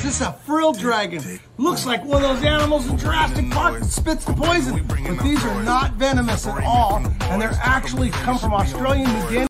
This is a frill dragon. Looks like one of those animals in Jurassic Park that spits the poison. But these are not venomous at all, and they're actually come from Australia New Guinea.